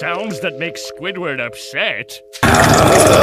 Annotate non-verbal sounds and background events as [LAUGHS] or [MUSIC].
sounds that make Squidward upset. [LAUGHS]